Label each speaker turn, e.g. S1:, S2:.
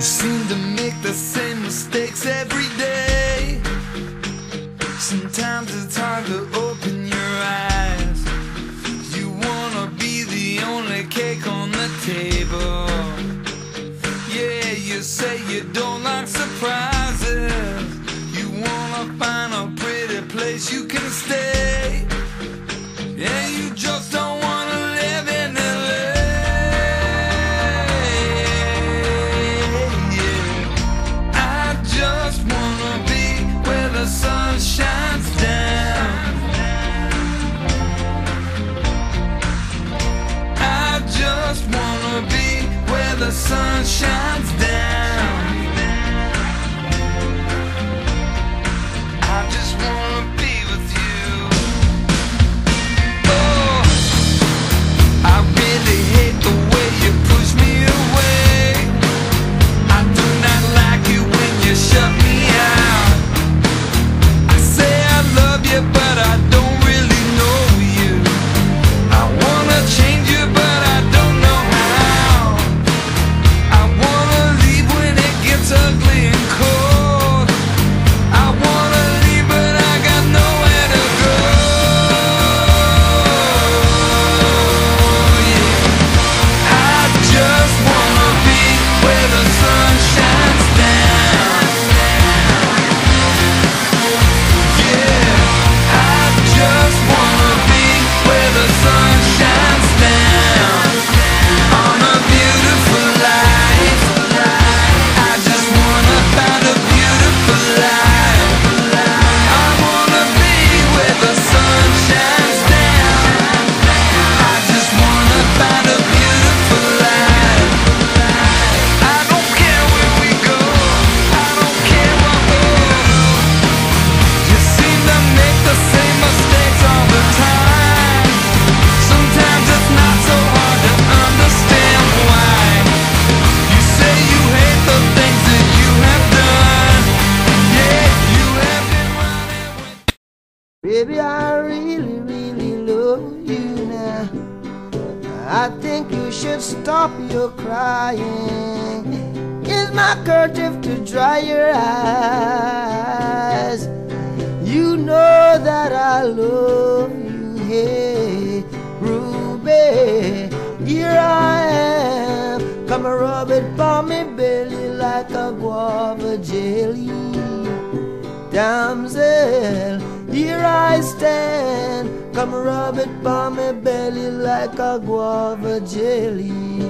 S1: Seem to make the same mistakes every day. Sometimes it's hard to
S2: Baby, I really, really love you now. I think you should stop your crying. Use my kerchief to dry your eyes. You know that I love you, hey, Ruby. Here I am. Come and rub it by me belly like a guava jelly. Damsel. Here I stand, come rub it by my belly like a guava jelly.